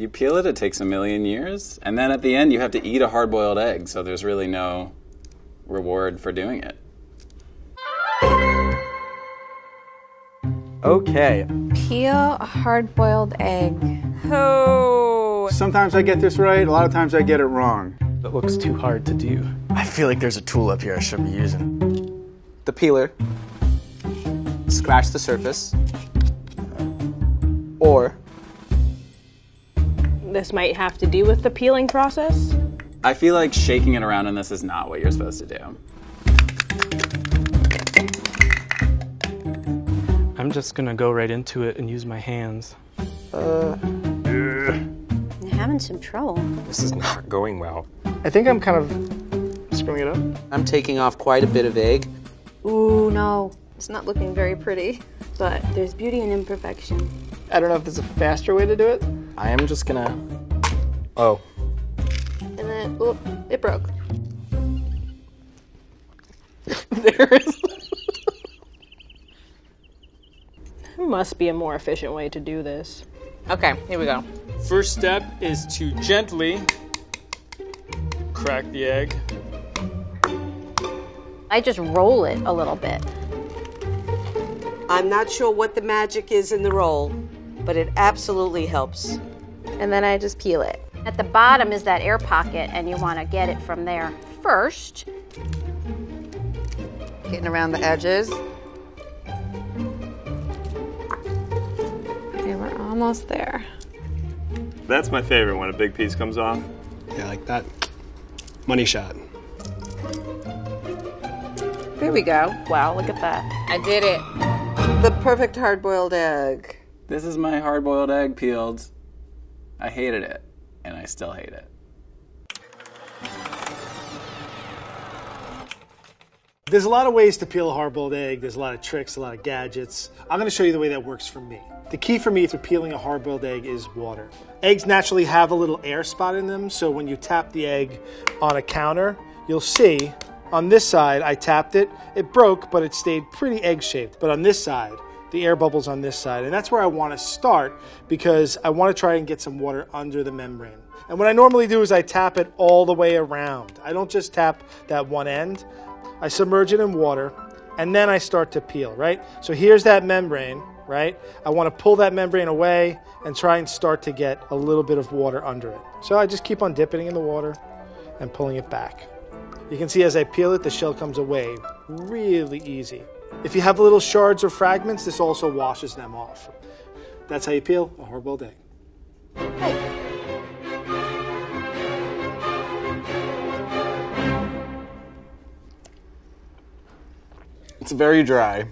You peel it, it takes a million years, and then at the end you have to eat a hard boiled egg, so there's really no reward for doing it. Okay. Peel a hard boiled egg. Oh. Sometimes I get this right, a lot of times I get it wrong. That looks too hard to do. I feel like there's a tool up here I should be using. The peeler. Scratch the surface. Or This might have to do with the peeling process. I feel like shaking it around in this is not what you're supposed to do. I'm just gonna go right into it and use my hands. Uh, I'm having some trouble. This is not going well. I think I'm kind of screwing it up. I'm taking off quite a bit of egg. Ooh, no. It's not looking very pretty. But there's beauty in imperfection. I don't know if there's a faster way to do it. I am just gonna. Oh. And then, oop, it broke. there is. There must be a more efficient way to do this. Okay, here we go. First step is to gently crack the egg. I just roll it a little bit. I'm not sure what the magic is in the roll, but it absolutely helps. And then I just peel it. At the bottom is that air pocket, and you want to get it from there first. Getting around the edges. Okay, we're almost there. That's my favorite when a big piece comes off. Yeah, like that. Money shot. There we go. Wow, look at that. I did it. The perfect hard boiled egg. This is my hard boiled egg peeled. I hated it, and I still hate it. There's a lot of ways to peel a hard-boiled egg. There's a lot of tricks, a lot of gadgets. I'm going to show you the way that works for me. The key for me to peeling a hard-boiled egg is water. Eggs naturally have a little air spot in them, so when you tap the egg on a counter, you'll see on this side I tapped it. It broke, but it stayed pretty egg-shaped. But on this side, the air bubbles on this side, and that's where I want to start because I want to try and get some water under the membrane. And what I normally do is I tap it all the way around. I don't just tap that one end. I submerge it in water, and then I start to peel, right? So here's that membrane, right? I want to pull that membrane away and try and start to get a little bit of water under it. So I just keep on dipping in the water and pulling it back. You can see as I peel it, the shell comes away really easy. If you have little shards or fragments, this also washes them off. That's how you peel a hard-boiled egg. It's very dry.